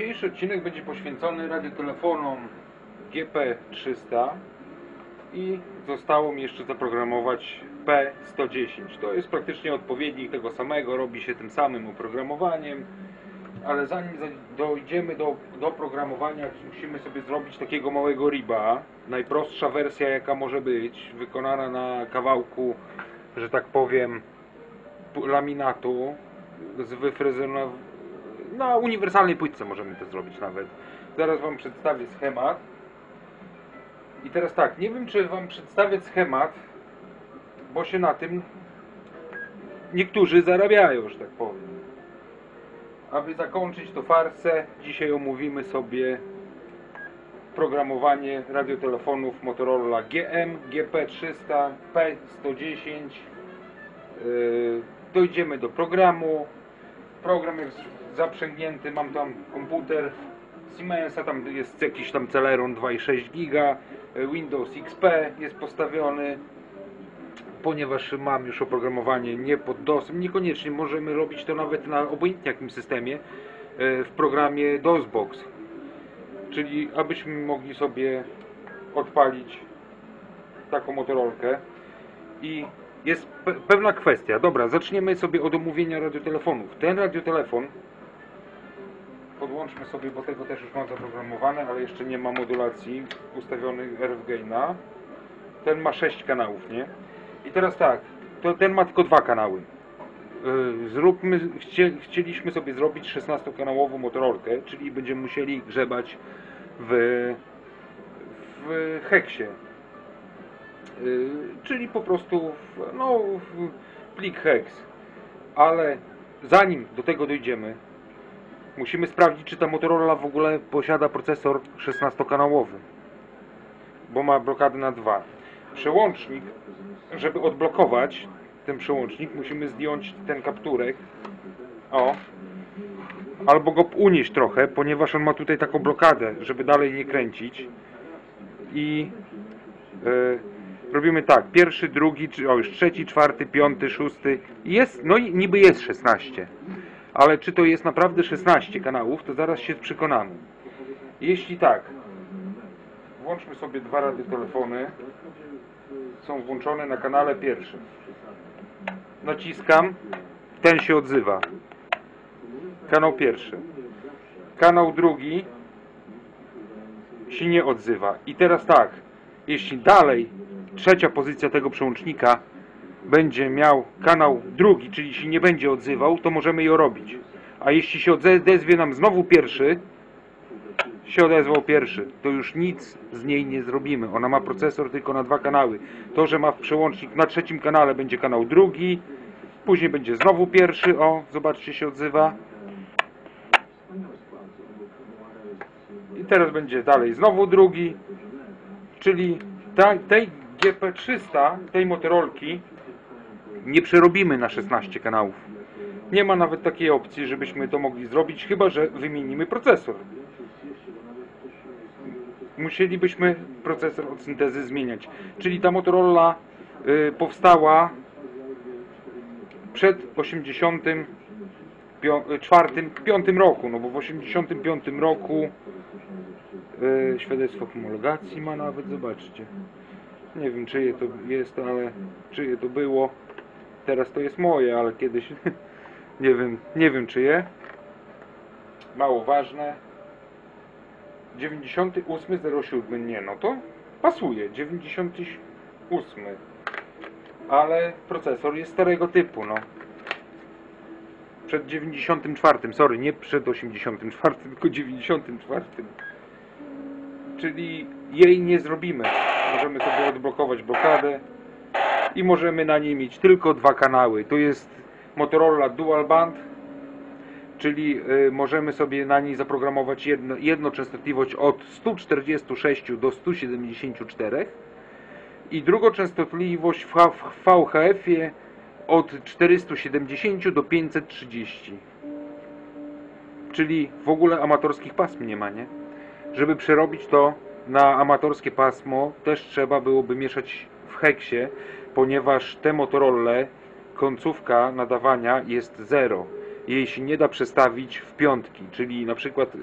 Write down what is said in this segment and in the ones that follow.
Dzisiejszy odcinek będzie poświęcony radiotelefonom GP300 i zostało mi jeszcze zaprogramować P110. To jest praktycznie odpowiednik tego samego, robi się tym samym oprogramowaniem, ale zanim za- dojdziemy do, do programowania, musimy sobie zrobić takiego małego riba. Najprostsza wersja jaka może być, wykonana na kawałku, że tak powiem, laminatu z wyfrezowaną na uniwersalnej płytce możemy to zrobić nawet. Zaraz Wam przedstawię schemat. I teraz tak, nie wiem czy Wam przedstawię schemat, bo się na tym niektórzy zarabiają, że tak powiem. Aby zakończyć to farsę, dzisiaj omówimy sobie programowanie radiotelefonów Motorola GM, GP300, P110. Yy, Dojdziemy do programu. Program jest zaprzęgnięty, mam tam komputer Siemensa, tam jest jakiś tam Celeron 2,6 giga, yy, Windows XP jest postawiony. Ponieważ mam już oprogramowanie nie pod DOSem, niekoniecznie możemy robić to nawet na obojętnie jakim systemie yy, w programie DOSBox. Czyli abyśmy mogli sobie odpalić taką motorolkę i jest pe pewna kwestia. Dobra, zaczniemy sobie od omówienia radiotelefonów. Ten radiotelefon podłączmy sobie, bo tego też już mam zaprogramowane, ale jeszcze nie ma modulacji ustawionych RF gaina. Ten ma 6 kanałów, nie? I teraz tak, to ten ma tylko dwa kanały. Yy, Zróbmy, chcie, chcieliśmy sobie zrobić 16-kanałową motorolkę, czyli będziemy musieli grzebać w, w heksie. Yy, czyli po prostu w, no, w plik hex. Ale zanim do tego dojdziemy, musimy sprawdzić, czy ta Motorola w ogóle posiada procesor 16-kanałowy, bo ma blokadę na dwa. Przełącznik, żeby odblokować ten przełącznik, musimy zdjąć ten kapturek. O, albo go unieść trochę, ponieważ on ma tutaj taką blokadę, żeby dalej nie kręcić. I e, robimy tak, pierwszy, drugi, czy, o już trzeci, czwarty, piąty, szósty. Jest, no i niby jest 16. Ale czy to jest naprawdę 16 kanałów, to zaraz się przekonamy. Jeśli tak, włączmy sobie dwa radiotelefony. Są włączone na kanale pierwszym. Naciskam, ten się odzywa. Kanał pierwszy. Kanał drugi się nie odzywa. I teraz tak, jeśli dalej trzecia pozycja tego przełącznika będzie miał kanał drugi, czyli się nie będzie odzywał, to możemy ją robić. A jeśli się odezwie nam znowu pierwszy, się odezwał pierwszy, to już nic z niej nie zrobimy. Ona ma procesor tylko na dwa kanały. To, że ma przełącznik na trzecim kanale będzie kanał drugi, później będzie znowu pierwszy, o, zobaczcie się odzywa. I teraz będzie dalej znowu drugi, czyli ta, tej GP300, tej Motorolki nie przerobimy na 16 kanałów. Nie ma nawet takiej opcji, żebyśmy to mogli zrobić, chyba że wymienimy procesor. Musielibyśmy procesor od syntezy zmieniać. Czyli ta Motorola y, powstała przed 84 5 roku, no bo w 85 roku y, świadectwo homologacji ma nawet, zobaczcie. Nie wiem czyje to jest, ale czyje to było. Teraz to jest moje, ale kiedyś nie wiem, nie wiem czyje. Mało ważne. 9807, nie no to pasuje, 98. Ale procesor jest starego typu, no. Przed 94, sorry, nie przed 84, tylko 94. Czyli jej nie zrobimy. Możemy sobie odblokować blokadę i możemy na niej mieć tylko dwa kanały. Tu jest Motorola Dual Band, czyli y, możemy sobie na niej zaprogramować jedno, jedną częstotliwość od 146 do 174 i drugą częstotliwość w VHF-ie od 470 do 530. Czyli w ogóle amatorskich pasm nie ma, nie? Żeby przerobić to na amatorskie pasmo, też trzeba byłoby mieszać w heksie, ponieważ te Motorola końcówka nadawania jest 0 jej się nie da przestawić w piątki, czyli na przykład y,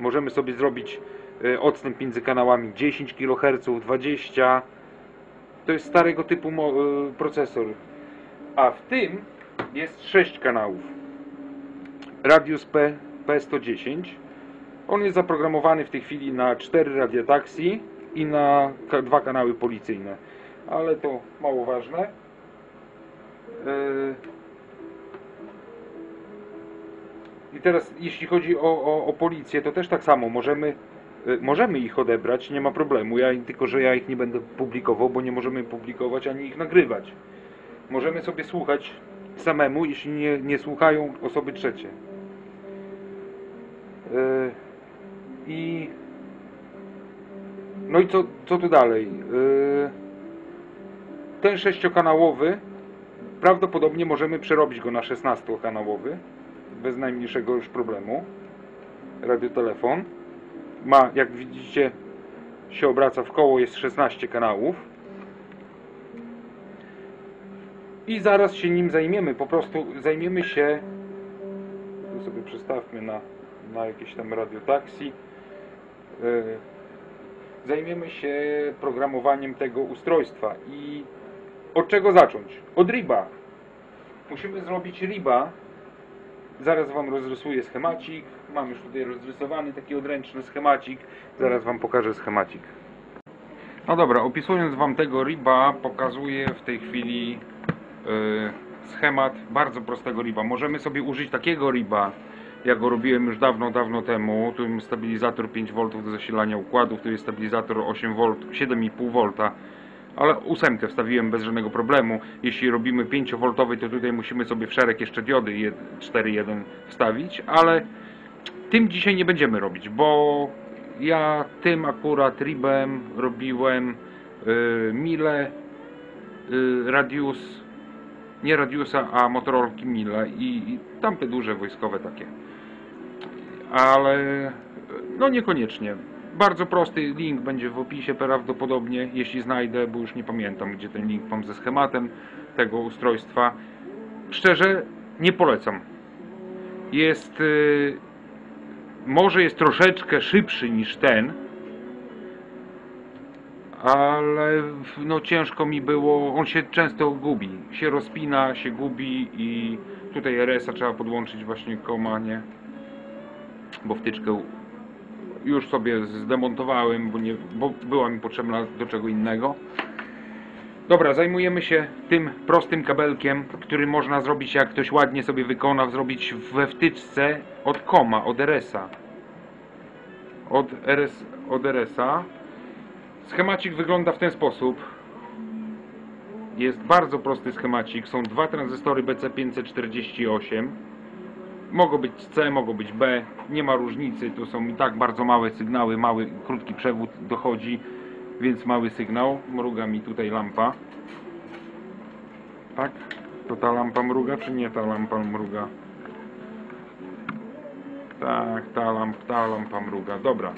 możemy sobie zrobić y, odstęp między kanałami 10 kHz, 20 to jest starego typu y, procesor. A w tym jest 6 kanałów. Radius P, P110. On jest zaprogramowany w tej chwili na 4 radiotaxi i na dwa kanały policyjne. Ale to mało ważne. Yy. I teraz jeśli chodzi o, o, o policję, to też tak samo. Możemy, y, możemy ich odebrać, nie ma problemu. Ja, tylko, że ja ich nie będę publikował, bo nie możemy publikować ani ich nagrywać. Możemy sobie słuchać samemu, jeśli nie, nie słuchają osoby trzecie. Yy, I no i co, co tu dalej? Yy, ten sześciokanałowy prawdopodobnie możemy przerobić go na 16-kanałowy bez najmniejszego już problemu. Radiotelefon ma, jak widzicie, się obraca w koło, jest 16 kanałów. I zaraz się nim zajmiemy, po prostu zajmiemy się, tu sobie przestawmy na, na jakieś tam radiotaxi. Yy, zajmiemy się programowaniem tego ustrojstwa i od czego zacząć? Od RIBA. Musimy zrobić RIBA. Zaraz Wam rozrysuję schemacik. Mam już tutaj rozrysowany taki odręczny schemacik. Zaraz Wam pokażę schemacik. No dobra, opisując Wam tego RIBA, pokazuję w tej chwili yy, schemat bardzo prostego RIBA. Możemy sobie użyć takiego RIBA, jak go robiłem już dawno, dawno temu. Tu jest stabilizator 5V do zasilania układów, tu jest stabilizator 8V, 7,5V, ale ósemkę wstawiłem bez żadnego problemu. Jeśli robimy 5V, to tutaj musimy sobie w szereg jeszcze diody 4.1 wstawić, ale tym dzisiaj nie będziemy robić, bo ja tym akurat ribem robiłem yy, Mile, yy, Radius, nie Radiusa, a Motorolki Mile i, i tamte duże wojskowe takie. Ale no niekoniecznie. Bardzo prosty link będzie w opisie prawdopodobnie, jeśli znajdę, bo już nie pamiętam, gdzie ten link mam ze schematem tego ustrojstwa. Szczerze nie polecam. Jest yy, może jest troszeczkę szybszy niż ten, ale no ciężko mi było, on się często gubi, się rozpina, się gubi i tutaj RS-a trzeba podłączyć właśnie koma, nie? Bo wtyczkę już sobie zdemontowałem, bo, nie, bo była mi potrzebna do czego innego. Dobra, zajmujemy się tym prostym kabelkiem, który można zrobić, jak ktoś ładnie sobie wykona, zrobić we wtyczce od koma, od RS-a. Od, RS, od RS-a. Schemacik wygląda w ten sposób. Jest bardzo prosty schemacik. Są dwa tranzystory BC548. Mogą być C, mogą być B. Nie ma różnicy. To są i tak bardzo małe sygnały. Mały, krótki przewód dochodzi, więc mały sygnał. Mruga mi tutaj lampa. Tak? To ta lampa mruga, czy nie ta lampa mruga? Tak, ta, lamp, ta lampa mruga. Dobra.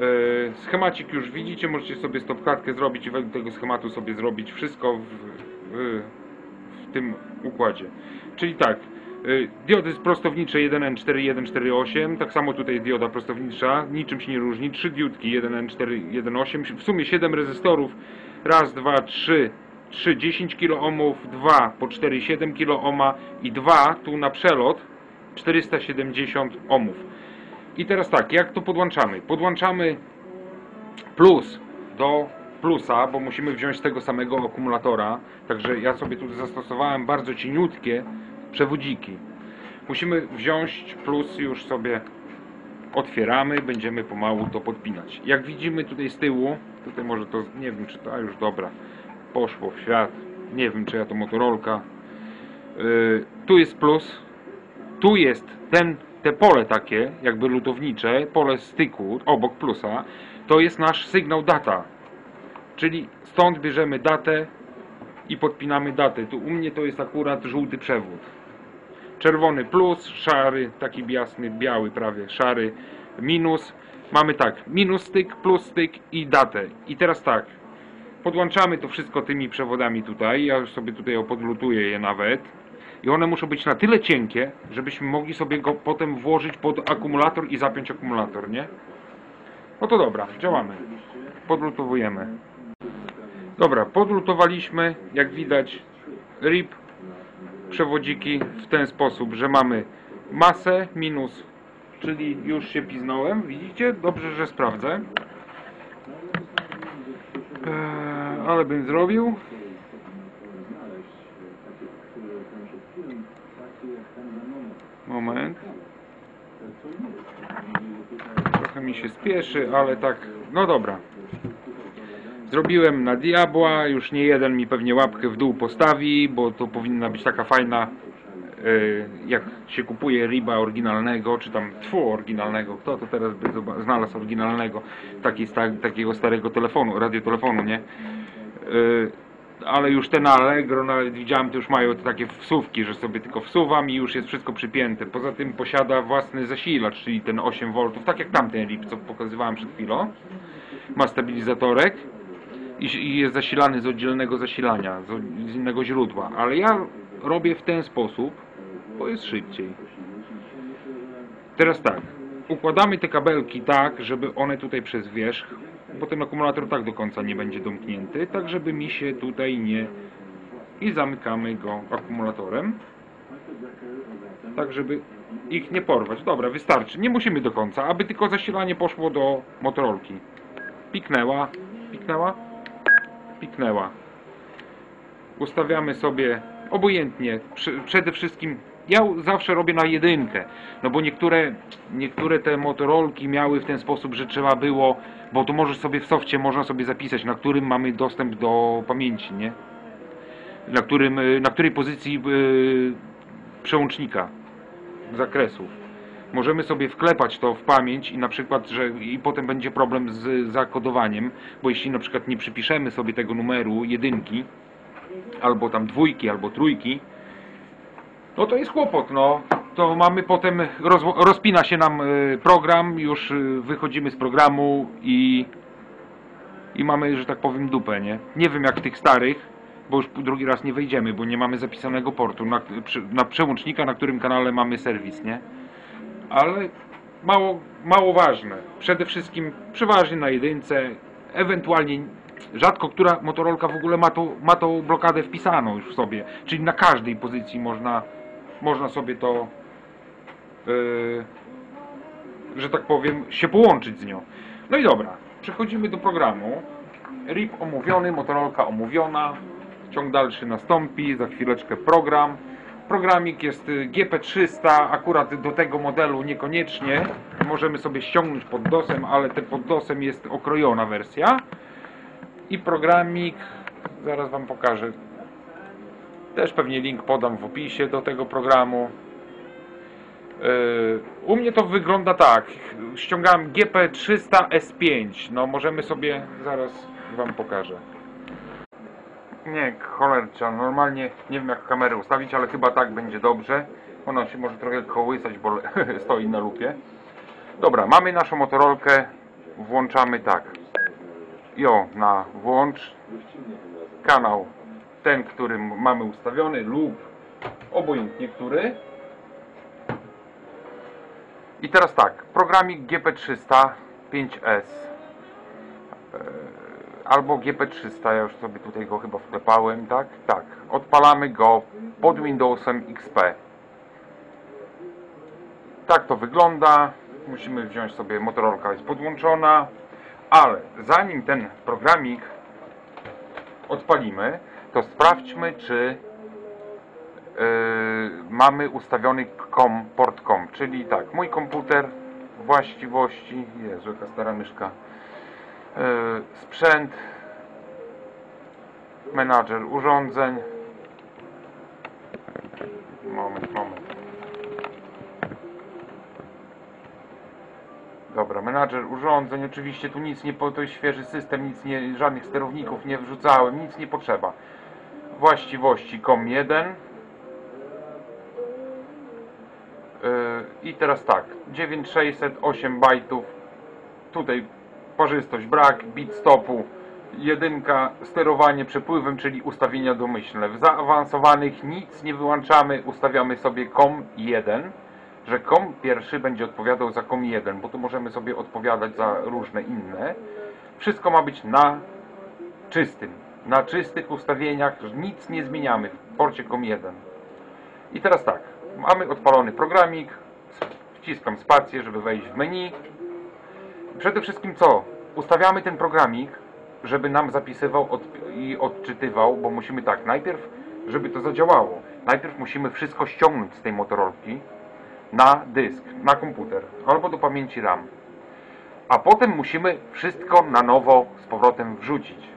Yy, schemacik już widzicie, możecie sobie stopklatkę zrobić i według tego schematu sobie zrobić wszystko w, w, tym układzie. Czyli tak, diody prostownicze 1N4148, tak samo tutaj dioda prostownicza, niczym się nie różni, trzy diodki 1N418, w sumie 7 rezystorów, raz, dwa, trzy, 3 10 kΩ, 2 po 4,7 kΩ i 2 tu na przelot 470 ohmów. I teraz tak, jak to podłączamy? Podłączamy plus do plusa, bo musimy wziąć z tego samego akumulatora. Także ja sobie tu zastosowałem bardzo cieniutkie przewodziki. Musimy wziąć plus już sobie otwieramy, będziemy pomału to podpinać. Jak widzimy tutaj z tyłu, tutaj może to, nie wiem czy to, a już dobra, poszło w świat, nie wiem czy ja to motorolka. Yy, tu jest plus, tu jest ten, te pole takie, jakby lutownicze, pole styku obok plusa, to jest nasz sygnał data. Czyli stąd bierzemy datę i podpinamy datę. Tu u mnie to jest akurat żółty przewód. Czerwony plus, szary, taki jasny, biały prawie, szary minus. Mamy tak, minus styk, plus styk i datę. I teraz tak, podłączamy to wszystko tymi przewodami tutaj. Ja już sobie tutaj podlutuję je nawet. i one muszą być na tyle cienkie, żebyśmy mogli sobie go potem włożyć pod akumulator i zapiąć akumulator, nie? No to dobra, działamy. Podlutowujemy. Dobra, podlutowaliśmy, jak widać, RIP, przewodziki w ten sposób, że mamy masę minus, czyli już się piznąłem, widzicie? Dobrze, że sprawdzę. Eee, ale bym zrobił. Moment. Trochę mi się spieszy, ale tak, no dobra. Zrobiłem na diabła, już nie jeden mi pewnie łapkę w dół postawi, bo to powinna być taka fajna, y, jak się kupuje riba oryginalnego, czy tam tfu oryginalnego, kto to teraz by znalazł oryginalnego, taki, takiego starego telefonu, radiotelefonu, nie? Y, ale już te na Allegro, nawet widziałem, to już mają te takie wsówki, że sobie tylko wsuwam i już jest wszystko przypięte. Poza tym posiada własny zasilacz, czyli ten 8V, tak jak tamten RIP, co pokazywałem przed chwilą. Ma stabilizatorek i, jest zasilany z oddzielnego zasilania, z innego źródła. Ale ja robię w ten sposób, bo jest szybciej. Teraz tak, układamy te kabelki tak, żeby one tutaj przez wierzch, bo ten akumulator tak do końca nie będzie domknięty, tak żeby mi się tutaj nie... I zamykamy go akumulatorem, tak żeby ich nie porwać. Dobra, wystarczy, nie musimy do końca, aby tylko zasilanie poszło do motorolki. Piknęła, piknęła, piknęła. Ustawiamy sobie obojętnie, przede wszystkim ja zawsze robię na jedynkę, no bo niektóre, niektóre te motorolki miały w ten sposób, że trzeba było, bo to możesz sobie w softie można sobie zapisać, na którym mamy dostęp do pamięci, nie? Na którym, na której pozycji y, przełącznika zakresów. Możemy sobie wklepać to w pamięć i na przykład, że i potem będzie problem z zakodowaniem, bo jeśli na przykład nie przypiszemy sobie tego numeru jedynki, albo tam dwójki, albo trójki, no to jest kłopot, no. To mamy potem, rozwo- rozpina się nam y, program, już y, wychodzimy z programu i, i mamy, że tak powiem, dupę, nie? Nie wiem jak tych starych, bo już drugi raz nie wejdziemy, bo nie mamy zapisanego portu na, na przełącznika, na którym kanale mamy serwis, nie? Ale mało, mało ważne. Przede wszystkim przeważnie na jedynce, ewentualnie rzadko która motorolka w ogóle ma, to, ma tą blokadę wpisaną już w sobie, czyli na każdej pozycji można, można sobie to, yy, że tak powiem, się połączyć z nią. No i dobra, przechodzimy do programu. RIP omówiony, motorolka omówiona, ciąg dalszy nastąpi, za chwileczkę program. Programik jest y, GP300, akurat do tego modelu niekoniecznie. Możemy sobie ściągnąć pod DOSem, ale ten pod DOSem jest okrojona wersja. I programik, zaraz Wam pokażę. Też pewnie link podam w opisie do tego programu. Yy, U mnie to wygląda tak. Ściągałem GP300 S5. No możemy sobie, zaraz Wam pokażę. Nie, cholercia, normalnie nie wiem jak kamerę ustawić, ale chyba tak będzie dobrze. Ona się może trochę kołysać, bo stoi na lupie. Dobra, mamy naszą motorolkę, włączamy tak. Jo, na włącz kanał ten, który mamy ustawiony lub obojętnie który. I teraz tak, programik GP300 5S albo GP300, ja już sobie tutaj go chyba wklepałem, tak? Tak, odpalamy go pod Windowsem XP. Tak to wygląda. Musimy wziąć sobie, motorolka jest podłączona, ale zanim ten programik odpalimy, to sprawdźmy, czy yy, mamy ustawiony COM, port czyli tak, mój komputer, właściwości, Jezu, jaka stara myszka, sprzęt, menadżer urządzeń, moment, moment, Dobra, menadżer urządzeń, oczywiście tu nic nie, po- to jest świeży system, nic nie, żadnych sterowników nie wrzucałem, nic nie potrzeba. Właściwości COM1. Yy, I teraz tak, 9608 bajtów, tutaj parzystość brak, bit stopu Jedynka, sterowanie przepływem, czyli ustawienia domyślne. W zaawansowanych nic nie wyłączamy, ustawiamy sobie COM 1, że COM pierwszy będzie odpowiadał za COM 1, bo tu możemy sobie odpowiadać za różne inne. Wszystko ma być na czystym, na czystych ustawieniach, nic nie zmieniamy w porcie COM 1. I teraz tak, mamy odpalony programik, wciskam spację, żeby wejść w menu. Przede wszystkim co? Ustawiamy ten programik, żeby nam zapisywał od, i odczytywał, bo musimy tak, najpierw, żeby to zadziałało, najpierw musimy wszystko ściągnąć z tej motorolki na dysk, na komputer, albo do pamięci RAM. A potem musimy wszystko na nowo z powrotem wrzucić.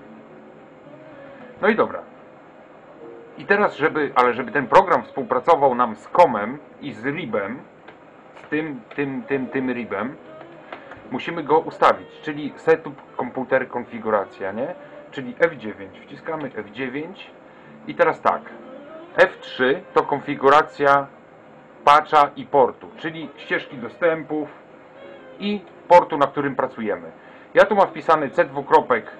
No i dobra. I teraz, żeby, ale żeby ten program współpracował nam z COMem i z RIBem, z tym, tym, tym, tym RIBem, musimy go ustawić, czyli setup komputer konfiguracja, nie? Czyli F9, wciskamy F9 i teraz tak, F3 to konfiguracja patcha i portu, czyli ścieżki dostępów i portu, na którym pracujemy. Ja tu mam wpisany C2 kropek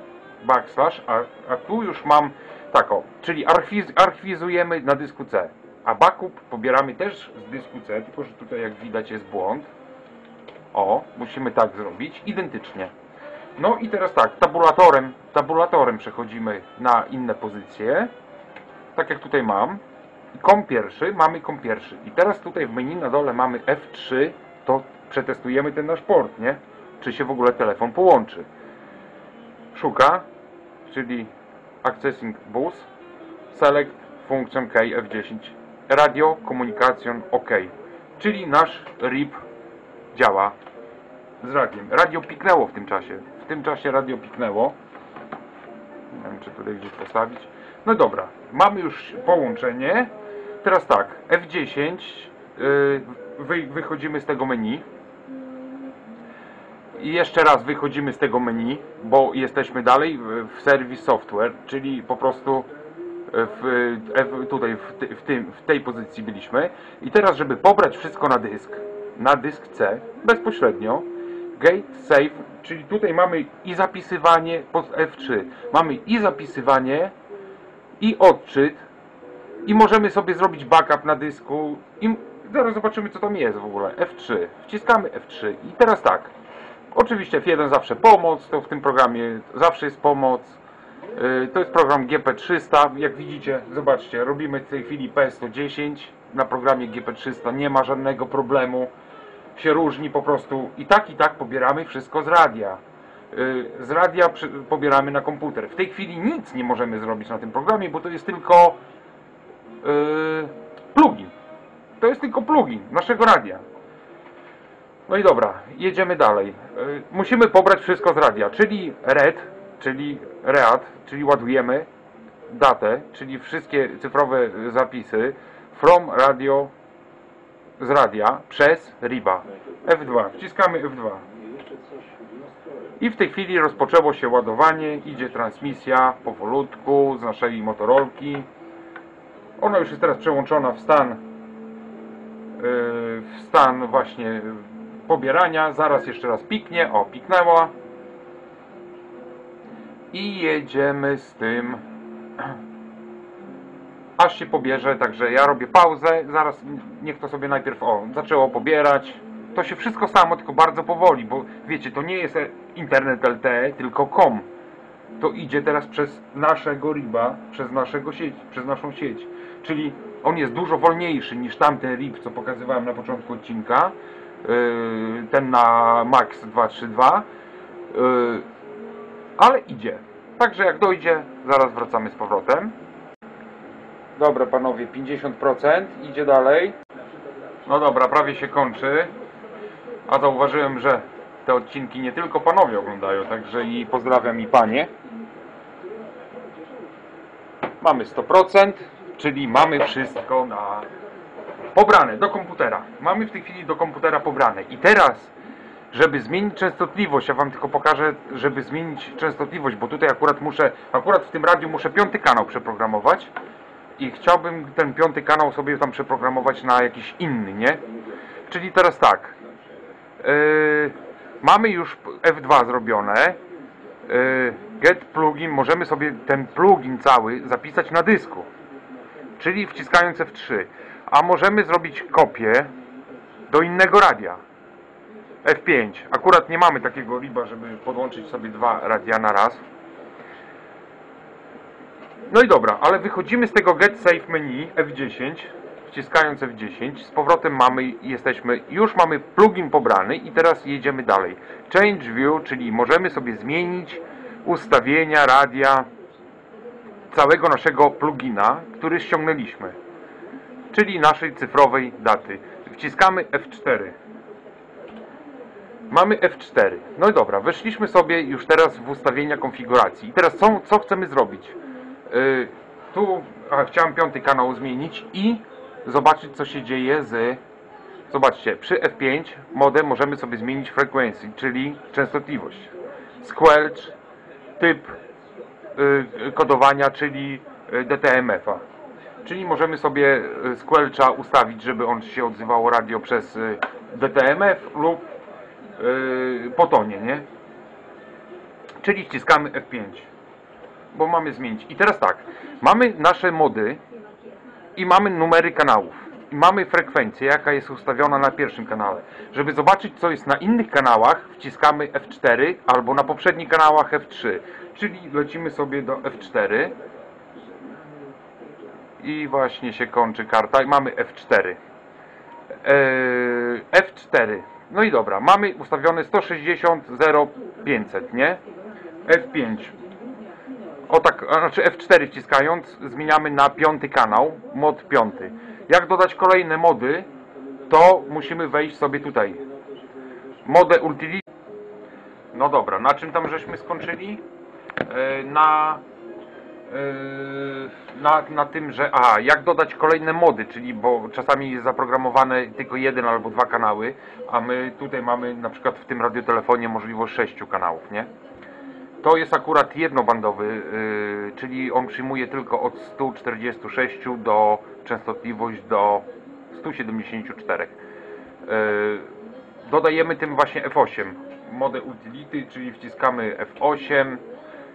backslash, a, a tu już mam taką, czyli archiwizujemy na dysku C, a backup pobieramy też z dysku C, tylko że tutaj jak widać jest błąd. O, musimy tak zrobić, identycznie. No i teraz tak, tabulatorem, tabulatorem przechodzimy na inne pozycje, tak jak tutaj mam. Kom pierwszy, mamy kom pierwszy. I teraz tutaj w menu na dole mamy F3, to przetestujemy ten nasz port, nie? Czy się w ogóle telefon połączy. Szuka, czyli Accessing Bus, Select Function K F10, Radio Communication OK, czyli nasz RIP działa z radiem. Radio piknęło w tym czasie. W tym czasie radio piknęło. Nie wiem, czy tutaj gdzieś postawić. No dobra, mamy już połączenie. Teraz tak, F10, yy, wy, wychodzimy z tego menu. I jeszcze raz wychodzimy z tego menu, bo jesteśmy dalej w- Service Software, czyli po prostu w, tutaj w, ty- w, tym, w tej pozycji byliśmy. I teraz, żeby pobrać wszystko na dysk, na dysk C, bezpośrednio, Gate Save, czyli tutaj mamy i zapisywanie pod F3, mamy i zapisywanie, i odczyt, i możemy sobie zrobić backup na dysku, i zaraz zobaczymy co tam jest w ogóle, F3, wciskamy F3 i teraz tak, oczywiście F1 zawsze pomoc, to w tym programie zawsze jest pomoc, Yy, To jest program GP300. Jak widzicie, zobaczcie, robimy w tej chwili P110. Na programie GP300 nie ma żadnego problemu. Się różni po prostu. I tak, i tak pobieramy wszystko z radia. Yy, Z radia pobieramy na komputer. W tej chwili nic nie możemy zrobić na tym programie, bo to jest tylko yy, plugin. To jest tylko plugin naszego radia. No i dobra, jedziemy dalej. Yy, Musimy pobrać wszystko z radia, czyli RED, czyli READ, czyli ładujemy datę, czyli wszystkie cyfrowe zapisy from radio z radia przez RIBA. F2, wciskamy F2. I w tej chwili rozpoczęło się ładowanie, idzie transmisja powolutku z naszej motorolki. Ona już jest teraz przełączona w stan yy, w stan właśnie pobierania. Zaraz jeszcze raz piknie. O, piknęła. I jedziemy z tym aż się pobierze, także ja robię pauzę, zaraz niech to sobie najpierw, o, zaczęło pobierać. To się wszystko samo, tylko bardzo powoli, bo wiecie, to nie jest internet LTE, tylko COM. To idzie teraz przez naszego RIBa, przez naszego sieć, przez naszą sieć. Czyli on jest dużo wolniejszy niż tamten RIB, co pokazywałem na początku odcinka. Yy, ten na Max 232. Yy, ale idzie. Także jak dojdzie, zaraz wracamy z powrotem. Dobra panowie, 50% idzie dalej. No dobra, prawie się kończy. A zauważyłem, że te odcinki nie tylko panowie oglądają, także i pozdrawiam i panie. Mamy 100%, czyli mamy wszystko na pobrane do komputera. Mamy w tej chwili do komputera pobrane. I teraz, żeby zmienić częstotliwość, ja wam tylko pokażę, żeby zmienić częstotliwość, bo tutaj akurat muszę, akurat w tym radiu muszę piąty kanał przeprogramować i chciałbym ten piąty kanał sobie tam przeprogramować na jakiś inny, nie? Czyli teraz tak. Yy, mamy już F2 zrobione. Yy, get plugin, możemy sobie ten plugin cały zapisać na dysku, czyli wciskając F3, a możemy zrobić kopię do innego radia. F5. Akurat nie mamy takiego riba, żeby podłączyć sobie dwa radia na raz. No i dobra, ale wychodzimy z tego Get Safe menu F10, wciskając F10, z powrotem mamy, jesteśmy, już mamy plugin pobrany i teraz jedziemy dalej. Change View, czyli możemy sobie zmienić ustawienia radia całego naszego plugina, który ściągnęliśmy, czyli naszej cyfrowej daty. Wciskamy F4. Mamy F4. No i dobra, weszliśmy sobie już teraz w ustawienia konfiguracji. I teraz co, co chcemy zrobić? Yy, tu a, chciałem piąty kanał zmienić i zobaczyć co się dzieje z... Zobaczcie, przy F5 modem możemy sobie zmienić frequency, czyli częstotliwość. Squelch, typ yy, kodowania, czyli yy, DTMF-a. Czyli możemy sobie y, Squelcha ustawić, żeby on się odzywało radio przez y, DTMF lub yy, po tonie, nie? Czyli wciskamy F5, bo mamy zmienić. I teraz tak, mamy nasze mody i mamy numery kanałów. I mamy frekwencję, jaka jest ustawiona na pierwszym kanale. Żeby zobaczyć, co jest na innych kanałach, wciskamy F4 albo na poprzednich kanałach F3. Czyli lecimy sobie do F4 i właśnie się kończy karta i mamy F4. Eee, F4. No i dobra, mamy ustawione 160 0500, nie? F5. O tak, znaczy F4 wciskając zmieniamy na piąty kanał, mod piąty. Jak dodać kolejne mody, to musimy wejść sobie tutaj. Modę utility. No dobra, na czym tam żeśmy skończyli? E, na Yy, na, na tym, że a jak dodać kolejne mody, czyli bo czasami jest zaprogramowane tylko jeden albo dwa kanały, a my tutaj mamy na przykład w tym radiotelefonie możliwość sześciu kanałów, nie? To jest akurat jednobandowy, yy, czyli on przyjmuje tylko od 146 do częstotliwość do 174. Yy, dodajemy tym właśnie F8 modę utility, czyli wciskamy F8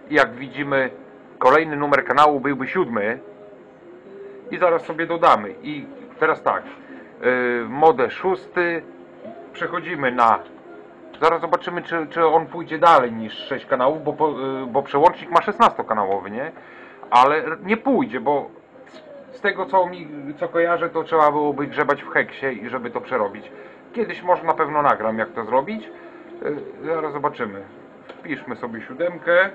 i jak widzimy kolejny numer kanału byłby siódmy i zaraz sobie dodamy i teraz tak yy, modę szósty przechodzimy na zaraz zobaczymy czy, czy on pójdzie dalej niż 6 kanałów bo, yy, bo przełącznik ma 16 kanałowy nie? Ale nie pójdzie bo z tego co mi co kojarzę to trzeba byłoby grzebać w heksie i żeby to przerobić. Kiedyś może na pewno nagram jak to zrobić. Yy, zaraz zobaczymy. Wpiszmy sobie siódemkę.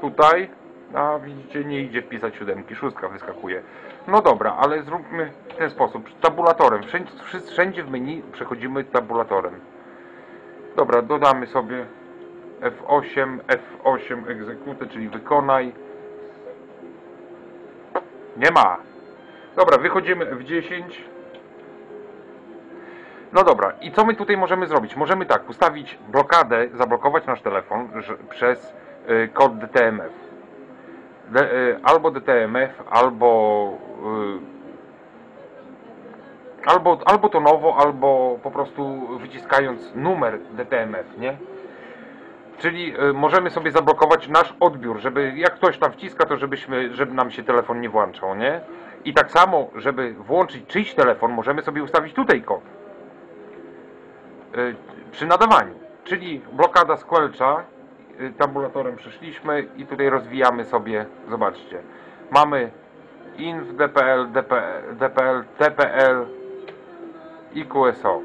Tutaj, a widzicie, nie idzie wpisać siódemki, szóstka wyskakuje. No dobra, ale zróbmy w ten sposób, tabulatorem. Wszędzie, wszędzie w menu przechodzimy tabulatorem. Dobra, dodamy sobie F8, F8 execute, czyli wykonaj. Nie ma. Dobra, wychodzimy F10. No dobra, i co my tutaj możemy zrobić? Możemy tak, ustawić blokadę, zablokować nasz telefon przez y, kod DTMF. D, y, albo DTMF, albo y, albo, albo tonowo, albo po prostu wyciskając numer DTMF, nie? Czyli y, możemy sobie zablokować nasz odbiór, żeby jak ktoś tam wciska, to żebyśmy, żeby nam się telefon nie włączał, nie? I tak samo, żeby włączyć czyjś telefon, możemy sobie ustawić tutaj kod. Y, przy nadawaniu. Czyli blokada squelcha, y, tabulatorem przeszliśmy i tutaj rozwijamy sobie, zobaczcie. Mamy inf dpl, dpl, dpl, tpl i QSO.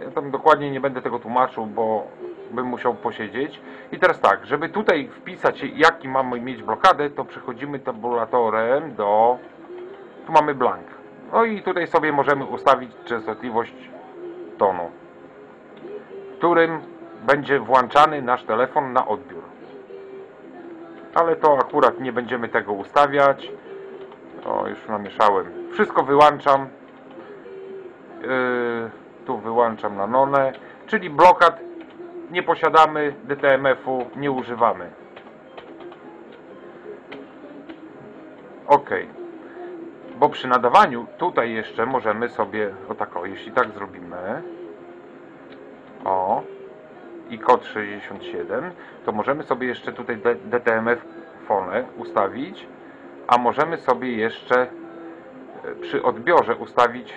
Ja tam dokładnie nie będę tego tłumaczył, bo bym musiał posiedzieć. I teraz tak, żeby tutaj wpisać jaki mamy mieć blokadę, to przechodzimy tabulatorem do... Tu mamy blank. No i tutaj sobie możemy ustawić częstotliwość tonu którym będzie włączany nasz telefon na odbiór. Ale to akurat nie będziemy tego ustawiać. O, już namieszałem. Wszystko wyłączam. Yy, tu wyłączam na nonę. Czyli blokad nie posiadamy, DTMF-u nie używamy. OK. Bo przy nadawaniu tutaj jeszcze możemy sobie, o tak o, jeśli tak zrobimy, o. i kod 67, to możemy sobie jeszcze tutaj DTMF fonę ustawić, a możemy sobie jeszcze e, przy odbiorze ustawić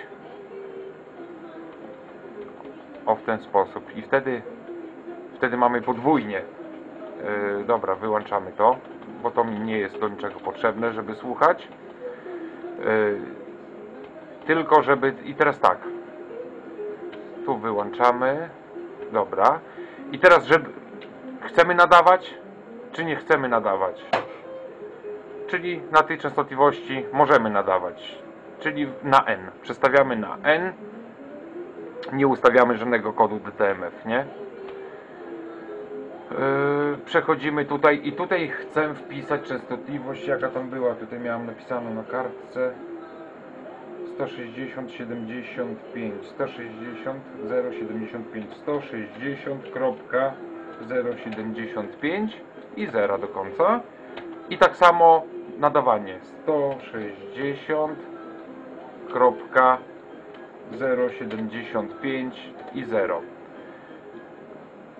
o w ten sposób i wtedy wtedy mamy podwójnie Yy, dobra, wyłączamy to, bo to mi nie jest do niczego potrzebne, żeby słuchać. Yy, tylko żeby... I teraz tak. Tu wyłączamy. Dobra. I teraz, żeby... Chcemy nadawać, czy nie chcemy nadawać? Czyli na tej częstotliwości możemy nadawać. Czyli na N. Przestawiamy na N. Nie ustawiamy żadnego kodu DTMF, nie? Yy, przechodzimy tutaj i tutaj chcę wpisać częstotliwość jaka tam była, tutaj miałem napisaną na kartce. 160 75 160 075 160.075 i 0 do końca. I tak samo nadawanie. 160 075 i 0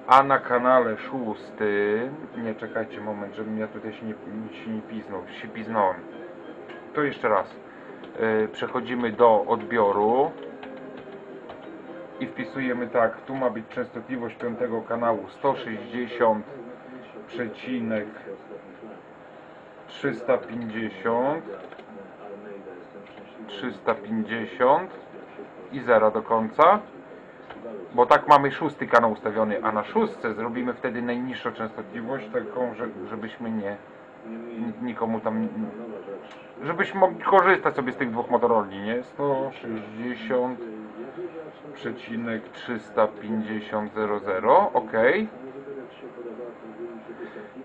a na kanale szóstym, nie czekajcie moment, żebym ja tutaj się nie, się nie piznął, się piznąłem. To jeszcze raz. Yy, przechodzimy do odbioru i wpisujemy tak, tu ma być częstotliwość piątego kanału 160 przecinek 350 350 i 0 do końca bo tak mamy szósty kanał ustawiony, a na szóstce zrobimy wtedy najniższą częstotliwość, taką, że, żebyśmy nie ni- nikomu tam żebyśmy mogli korzystać sobie z tych dwóch Motoroli, nie? 160 przecinek 350 00, ok.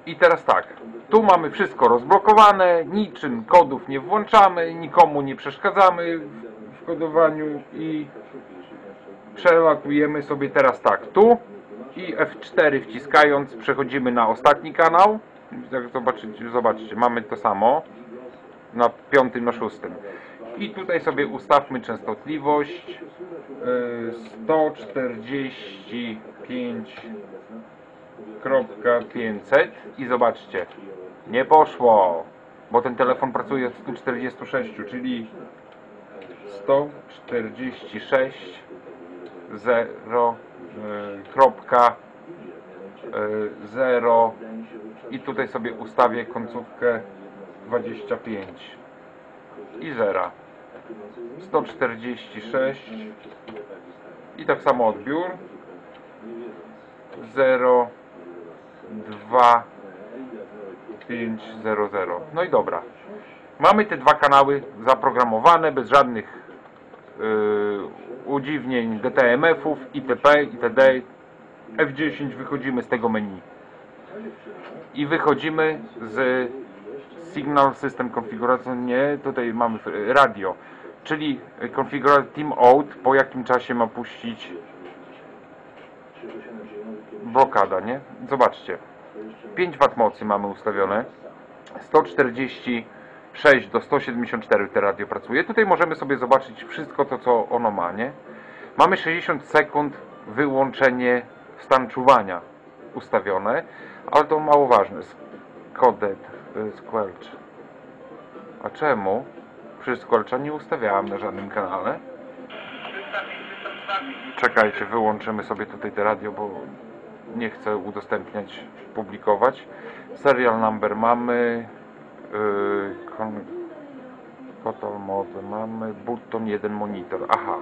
I teraz tak, tu mamy wszystko rozblokowane, niczym kodów nie włączamy, nikomu nie przeszkadzamy kodowaniu i przelatujemy sobie teraz tak, tu i F4 wciskając przechodzimy na ostatni kanał. Jak zobaczycie, zobaczcie, mamy to samo na piątym, na szóstym. I tutaj sobie ustawmy częstotliwość yy, 145.500 i zobaczcie, nie poszło, bo ten telefon pracuje od 146, czyli 146 0 y, kropka y, 0 i tutaj sobie ustawię końcówkę 25 i 0 146 i tak samo odbiór. 0 2 5 0 0 no i dobra. Mamy te dwa kanały zaprogramowane bez żadnych udziwnień DTMF-ów, itp., itd. F10 wychodzimy z tego menu. I wychodzimy z Signal System Configuration, nie, tutaj mamy radio, czyli konfiguracja Team Out po jakim czasie ma puścić blokada, nie? Zobaczcie. 5 W mocy mamy ustawione. 146 do 174 te radio pracuje. Tutaj możemy sobie zobaczyć wszystko to, co ono ma, nie? Mamy 60 sekund wyłączenie stan czuwania ustawione, ale to mało ważne. Coded y, squelch. A czemu? Przecież squelcha nie ustawiałem na żadnym kanale. Czekajcie, wyłączymy sobie tutaj te radio, bo nie chcę udostępniać, publikować. Serial number mamy. Yy, kon, Total mode mamy. Button 1 monitor. Aha.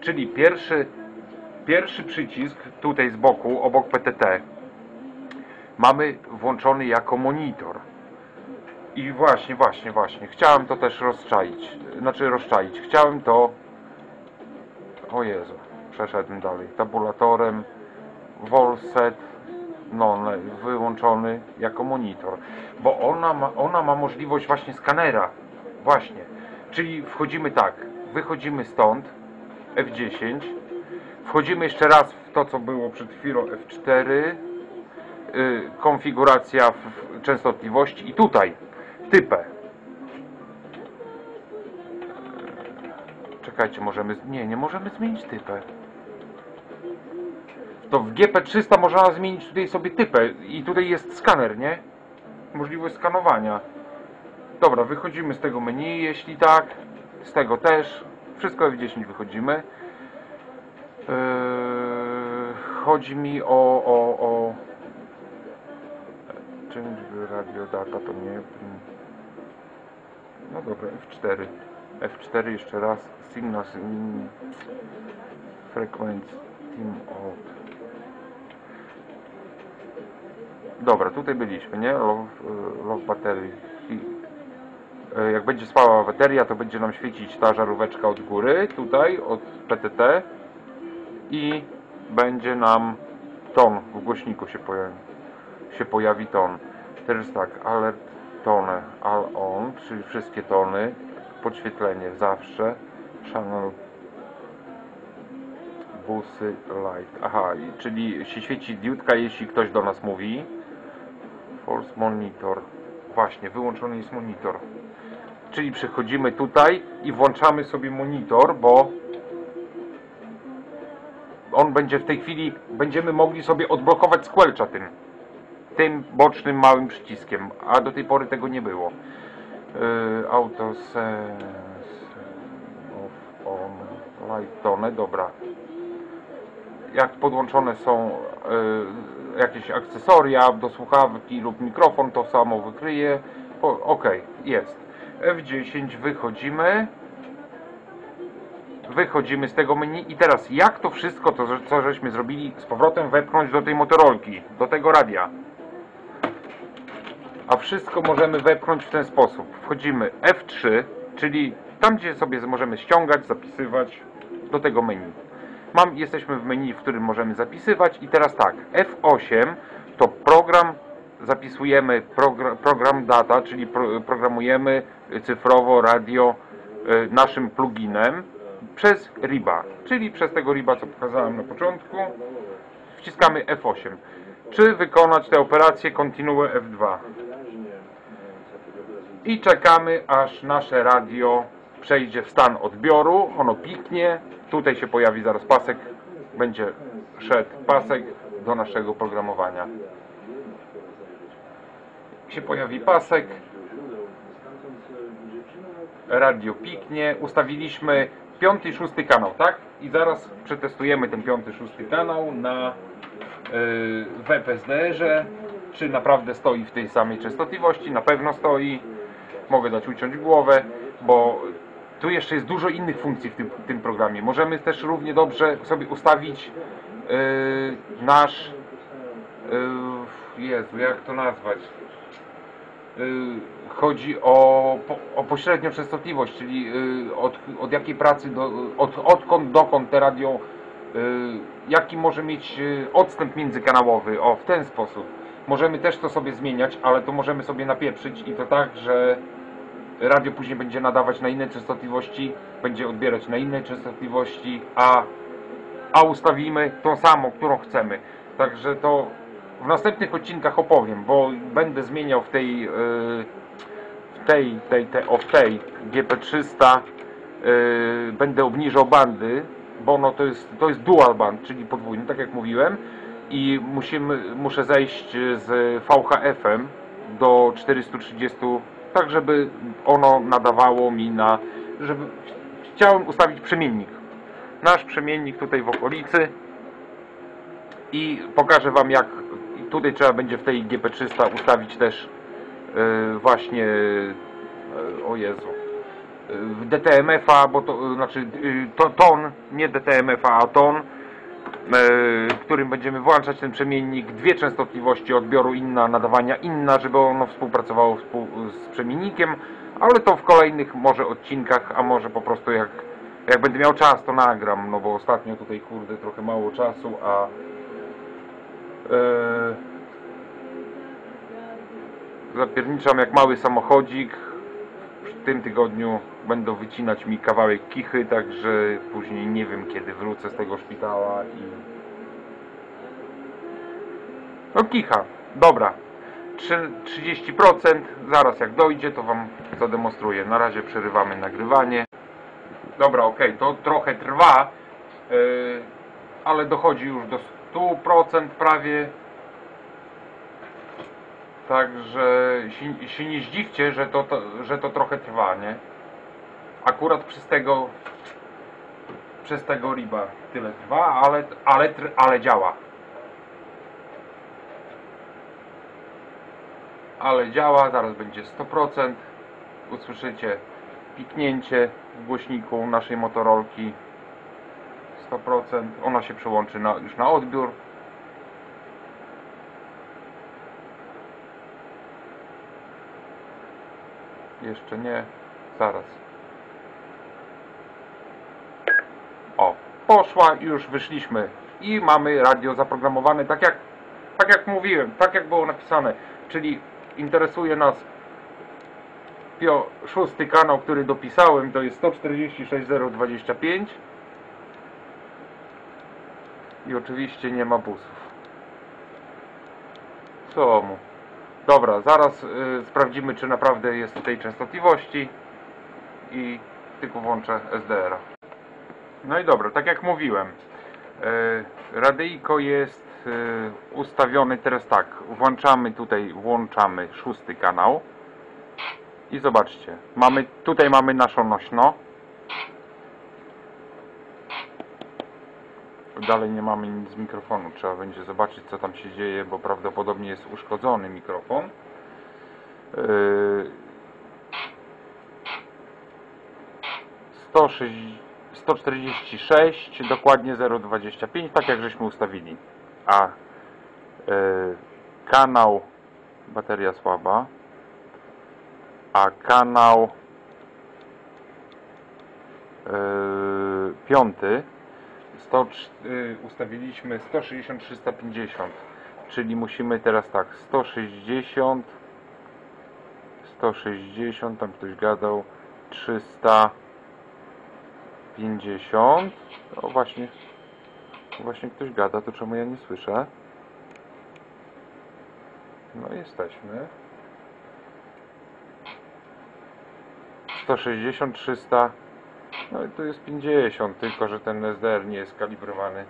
Czyli pierwszy, pierwszy przycisk tutaj z boku, obok PTT mamy włączony jako monitor. I właśnie, właśnie, właśnie. Chciałem to też rozczaić. Znaczy rozczaić. Chciałem to o Jezu, przeszedłem dalej. Tabulatorem, Volset, no, wyłączony jako monitor. Bo ona ma, ona ma możliwość właśnie skanera. Właśnie. Czyli wchodzimy tak, wychodzimy stąd, F10, wchodzimy jeszcze raz w to, co było przed chwilą, F4, y, konfiguracja w, częstotliwości i tutaj, typę. Czekajcie, możemy. Nie, nie możemy zmienić typę. To w GP300 można zmienić tutaj sobie typę i tutaj jest skaner, nie? Możliwość skanowania. Dobra, wychodzimy z tego menu, jeśli tak. Z tego też. Wszystko F10 wychodzimy. Yy, chodzi mi o, o, o change radio data to nie no dobra, F4 F4 jeszcze raz signal frequency team out dobra, tutaj byliśmy, nie? Log, y, log baterii I- y, jak będzie spała bateria, to będzie nam świecić ta żaróweczka od góry, tutaj, od PTT i będzie nam ton. W głośniku się pojawi, się pojawi ton. Teraz tak, alert tone, all on, czyli wszystkie tony, podświetlenie zawsze, channel. Busy light, aha, czyli się świeci diodka, jeśli ktoś do nas mówi. Force monitor, właśnie, wyłączony jest monitor. Czyli przychodzimy tutaj i włączamy sobie monitor, bo on będzie w tej chwili, będziemy mogli sobie odblokować squelcha tym, tym bocznym małym przyciskiem, a do tej pory tego nie było. Yy, auto sense off on light tone, dobra. Jak podłączone są yy, jakieś akcesoria do słuchawki lub mikrofon, to samo wykryje. Ok, jest. F10 wychodzimy wychodzimy z tego menu i teraz jak to wszystko, to, co żeśmy zrobili z powrotem wepchnąć do tej motorolki, do tego radia. A wszystko możemy wepchnąć w ten sposób. Wchodzimy F3, czyli tam gdzie sobie możemy ściągać, zapisywać do tego menu. Mam, jesteśmy w menu, w którym możemy zapisywać i teraz tak, F8 to program, zapisujemy program, data, czyli pro, programujemy cyfrowo radio y, naszym pluginem przez RIBA, czyli przez tego RIBA, co pokazałem na początku, wciskamy F8. Czy wykonać tę operację Continue F2. I czekamy, aż nasze radio przejdzie w stan odbioru, ono piknie, tutaj się pojawi zaraz pasek, będzie szedł pasek do naszego programowania. Się pojawi pasek, radio piknie, ustawiliśmy piąty i szósty kanał, tak? I zaraz przetestujemy ten piąty, szósty kanał na yy, w FSDR-ze, czy naprawdę stoi w tej samej częstotliwości, na pewno stoi. Mogę dać uciąć głowę, bo tu jeszcze jest dużo innych funkcji w tym, w tym programie. Możemy też równie dobrze sobie ustawić yy, nasz yy, Jezu, jak to nazwać? Yy, chodzi o, o pośrednią częstotliwość, czyli yy, od, od jakiej pracy, do, od, odkąd dokąd te radio, yy, jaki może mieć yy, odstęp międzykanałowy, o w ten sposób. Możemy też to sobie zmieniać, ale to możemy sobie napieprzyć i to tak, że radio później będzie nadawać na inne częstotliwości, będzie odbierać na innej częstotliwości, a, a ustawimy tą samą, którą chcemy. Także to w następnych odcinkach opowiem, bo będę zmieniał w tej, yy, w tej, tej, tej, o tej GP300 yy, będę obniżał bandy, bo no to jest, to jest dual band, czyli podwójny, tak jak mówiłem i musimy, muszę zejść z VHF-em do 430, tak żeby ono nadawało mi na, żeby chciałem ustawić przemiennik. Nasz przemiennik tutaj w okolicy i pokażę Wam jak tutaj trzeba będzie w tej GP300 ustawić też yy, właśnie yy, o Jezu w DTMF-a, bo to yy, znaczy yy, to, ton, nie DTMF-a, a ton w którym będziemy włączać ten przemiennik, dwie częstotliwości odbioru inna, nadawania inna, żeby ono współpracowało współ, z przemiennikiem, ale to w kolejnych może odcinkach, a może po prostu jak, jak będę miał czas to nagram, no bo ostatnio tutaj kurde trochę mało czasu, a Eee, zapierniczam jak mały samochodzik. W tym tygodniu będą wycinać mi kawałek kichy, także później nie wiem kiedy wrócę z tego szpitala i... No kicha, dobra. Trzy- 30%, zaraz jak dojdzie to Wam zademonstruję. Na razie przerywamy nagrywanie. Dobra, ok, to trochę trwa. Eee, ale dochodzi już do 100% prawie. Także się, się nie zdziwcie, że to, to, że to trochę trwa, nie? Akurat przez tego przez tego riba tyle trwa, ale, ale, ale działa. Ale działa, zaraz będzie 100%. Usłyszycie piknięcie w głośniku naszej motorolki 100%. Ona się przełączy na, już na odbiór. Jeszcze nie. Zaraz. O, poszła, już wyszliśmy i mamy radio zaprogramowane tak jak, tak jak mówiłem, tak jak było napisane, czyli interesuje nas pio, szósty kanał, który dopisałem, to jest 146025 i oczywiście nie ma busów. Co mu? Dobra, zaraz y, sprawdzimy, czy naprawdę jest tej częstotliwości i tylko włączę SDR-a. No i dobra, tak jak mówiłem, e, radyjko jest e, ustawiony teraz tak, włączamy tutaj, włączamy szósty kanał i zobaczcie, mamy, tutaj mamy naszą nośno. Dalej nie mamy nic z mikrofonu, trzeba będzie zobaczyć co tam się dzieje, bo prawdopodobnie jest uszkodzony mikrofon. 160 146, dokładnie 0,25, tak jak żeśmy ustawili. A y, kanał, bateria słaba, a kanał y, piąty, 100, y, ustawiliśmy 160, 350, czyli musimy teraz tak, 160, 160, tam ktoś gadał, 300, 50. O właśnie. Właśnie ktoś gada, to czemu ja nie słyszę? No jesteśmy. 160, 300. No i tu jest 50, tylko że ten SDR nie jest kalibrowany.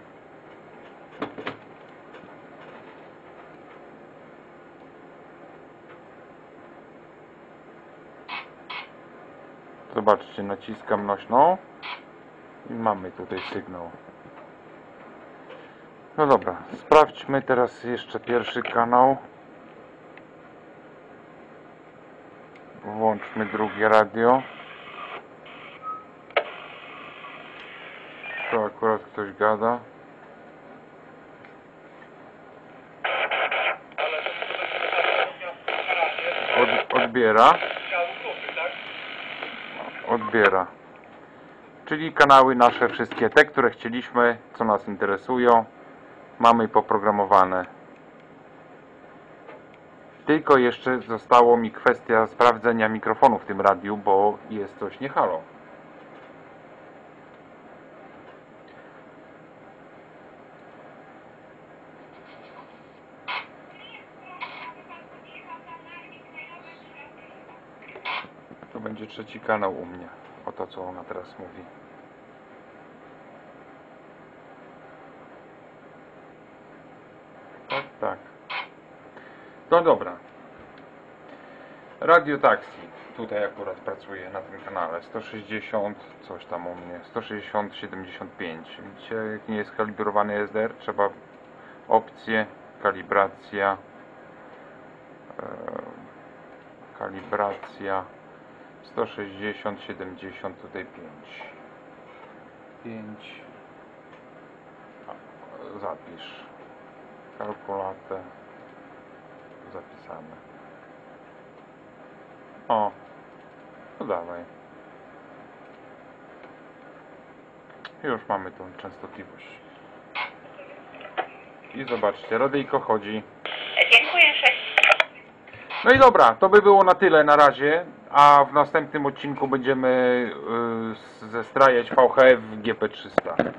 Zobaczcie, naciskam nośną. I mamy tutaj sygnał. No dobra, sprawdźmy teraz jeszcze pierwszy kanał. Włączmy drugie radio. Tu akurat ktoś gada. Od, odbiera. Odbiera. Czyli kanały nasze wszystkie, te, które chcieliśmy, co nas interesują, mamy poprogramowane. Tylko jeszcze zostało mi kwestia sprawdzenia mikrofonu w tym radiu, bo jest coś nie Będzie trzeci kanał u mnie. O to, co ona teraz mówi. Tak, tak. No dobra. Radio Taxi. Tutaj akurat pracuję na tym kanale. 160, coś tam u mnie. 160, 75. Widzicie, jak nie jest kalibrowany SDR, trzeba opcje, kalibracja, e, kalibracja. 160, 70, tutaj 5. 5. Zapisz. Kalkulatę. Zapisane. O. No dawaj. Już mamy tą częstotliwość. I zobaczcie, radyjko chodzi. Dziękuję. No i dobra, to by było na tyle na razie, a w następnym odcinku będziemy y, zestrajać VHF GP300.